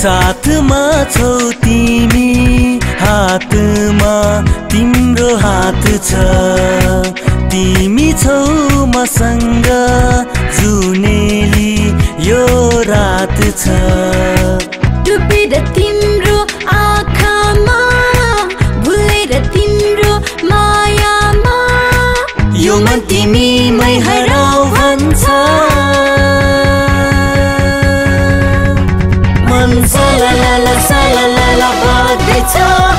साथमा छौ तिमी हातमा तिम्रो हात छ। तिमी छौ मसँग जुनेली यो रात छ। डुबेर तिम्रो आँखामा भुलेर तिम्रो मायामा यो मन तिमीमै हरा told